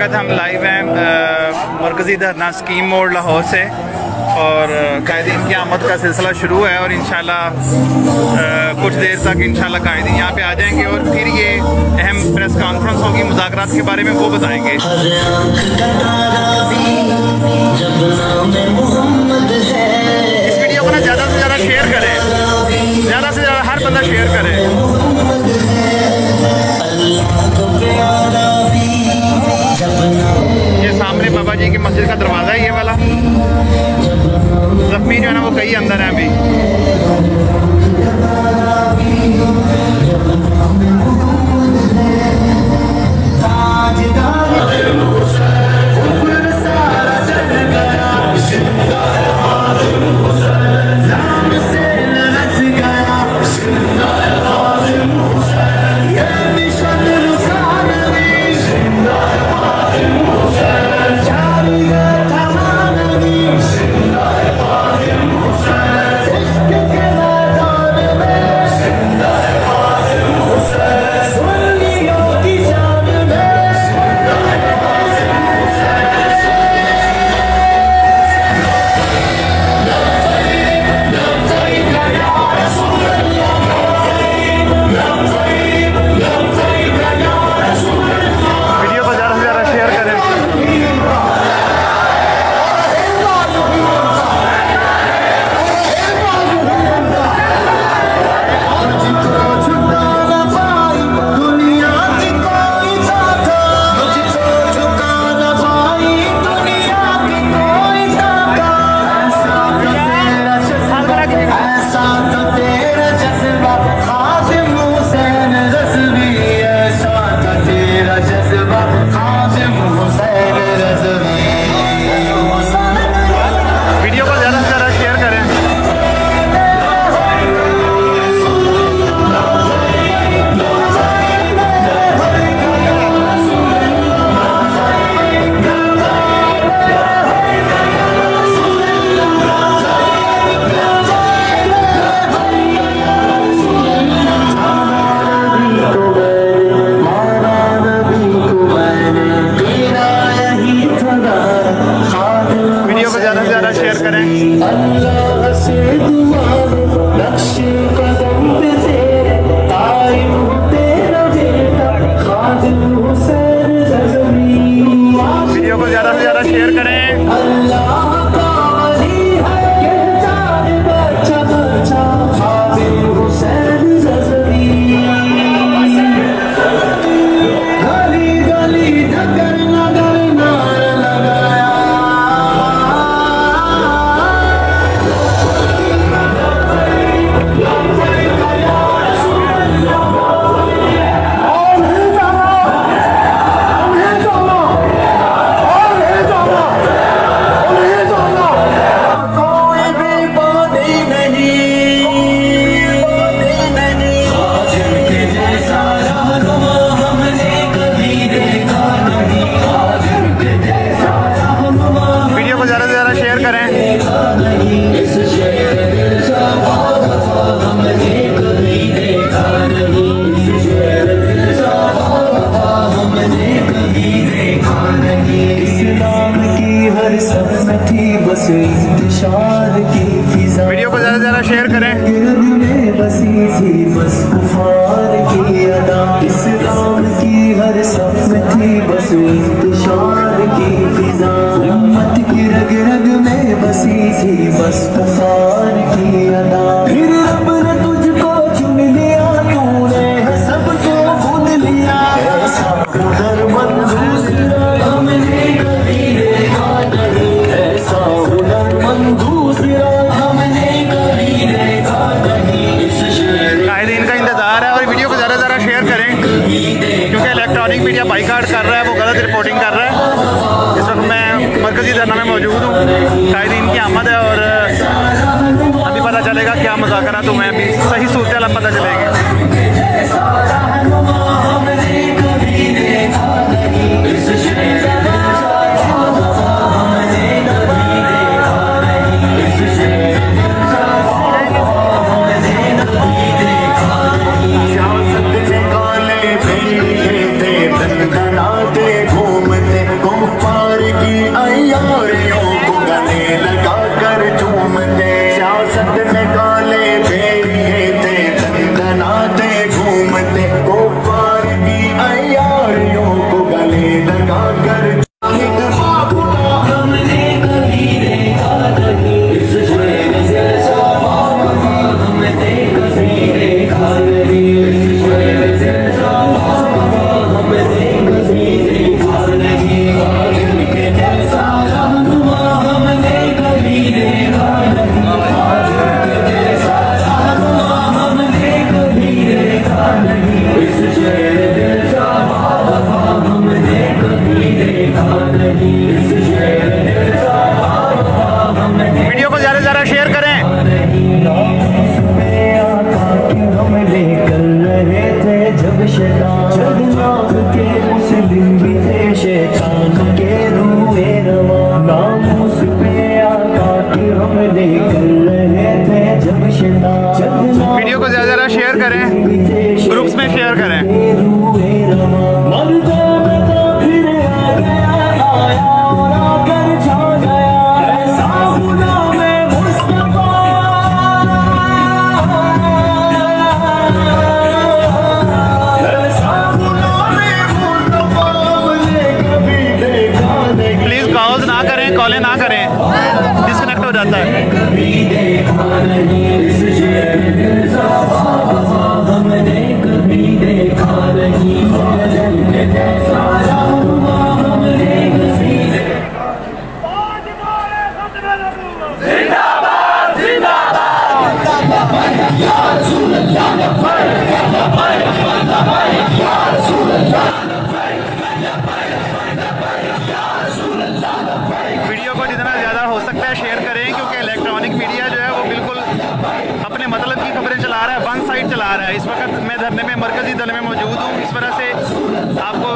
वक्त हम लाइव हैं मरकज़ी धरना स्कीम मोड लाहौर से और कायदीन की आमद का सिलसिला शुरू है और इन कुछ देर तक इन कायदीन यहाँ पे आ जाएँगे और फिर ये अहम प्रेस कॉन्फ्रेंस होगी मुजाकर के बारे में वो बताएँगे। इस वीडियो को ना ज़्यादा से ज़्यादा शेयर करें। ज़्यादा से ज़्यादा हर बंदा शेयर करे। मस्जिद का दरवाज़ा है ये वाला। जख्मी जो है ना वो कई अंदर है अभी। शेयर करें अल्लाह से दुआ वीडियो को ज़्यादा से ज़्यादा शेयर करें। बसी थी बस की अदा इस्लाम की हर सफ थी बस इंतशार की फिजा उम्मत की रग रग में बसी थी बस कुफार की अदा फिर रब ने तुझको चुन लिया तूने सबको खुद लिया। ऐसा इलेक्ट्रॉनिक मीडिया बाइकाट कर रहा है वो गलत रिपोर्टिंग कर रहा है इस वक्त मैं मरकज़ी धरना में मौजूद हूँ शायद इनकी आमद है और अभी पता चलेगा क्या मुजाकर तो मैं अभी सही सूरत पता चलेगी वीडियो को ज़्यादा ज़्यादा शेयर करें। ग्रुप्स में शेयर करें। कॉलें ना करें डिस्कनेक्ट हो जाता है कभी वीडियो को जितना ज़्यादा हो सकता है शेयर करें, क्योंकि इलेक्ट्रॉनिक मीडिया जो है वो बिल्कुल अपने मतलब की खबरें चला रहा है वन साइड चला रहा है। इस वक्त मैं धरने में मरकजी दल में मौजूद हूँ। इस वजह से आपको